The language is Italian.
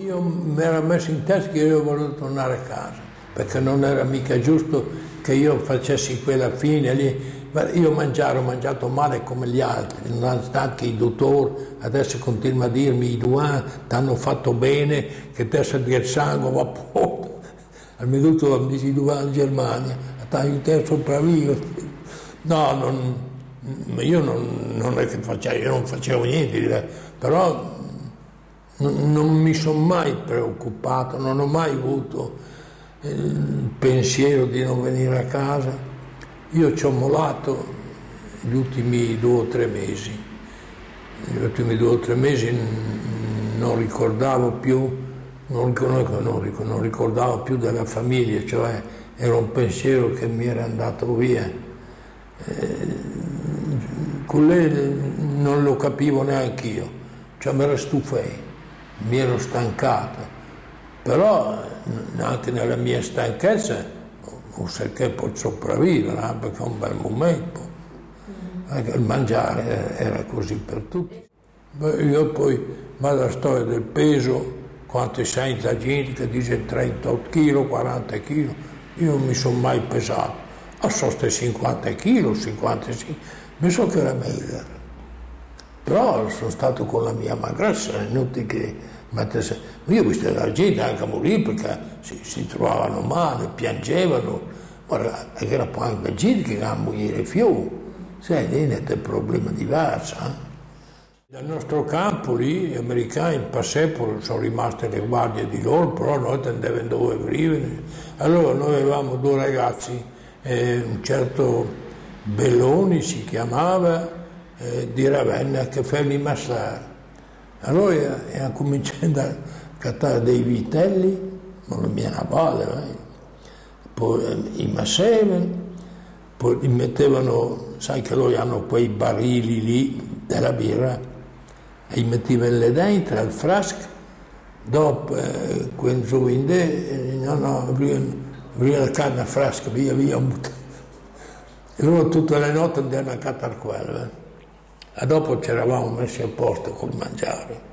Io mi ero messo in testa che io volevo tornare a casa, perché non era mica giusto che io facessi quella fine lì. Io mangiare, ho mangiato male come gli altri, nonostante i dottori adesso continuano a dirmi i due ti hanno fatto bene, che adesso il sangue va poco. Al minuto mi dice i due in Germania, ti aiuto a sopravvivere. No, non, io non, non, è che facevo, non facevo niente, però non, mi sono mai preoccupato, non ho mai avuto il pensiero di non venire a casa. Io ci ho molato gli ultimi due o tre mesi. Gli ultimi due o tre mesi non ricordavo più, non, non, non ricordavo più della famiglia, cioè era un pensiero che mi era andato via. Eh, con lei non lo capivo neanche io, cioè mi ero stufato mi ero stancato, però anche nella mia stanchezza so che posso sopravvivere, perché è un bel momento. Anche il mangiare era così per tutti. Io poi, ma la storia del peso, quanto sente la gente che dice 38 kg, 40 kg, io non mi sono mai pesato. A so 50 kg, 55, mi so che era meglio. Però sono stato con la mia magrezza, è inutile che mettesse... Io ho visto la gente anche morire perché si, si trovavano male, piangevano, ma era poi anche gente che va a morire più. Sai, è un problema diverso. Eh? Nel nostro campo lì, gli americani in passato sono rimaste le guardie di loro, però noi tendevamo dove vivere. Allora noi avevamo due ragazzi, eh, un certo Belloni si chiamava, eh, di Ravenna che fa il massare. Allora ha cominciato a cattare dei vitelli, non mi era male, eh. poi eh, i massevano, poi li mettevano, sai che loro hanno quei barili lì della birra, e li mettevano dentro al frasco, dopo eh, si vende, eh, no, no, aprivano la canna frasca, via via, e loro tutte le notti andavano a cattare quello. Eh. E dopo ci eravamo messi a posto col mangiare.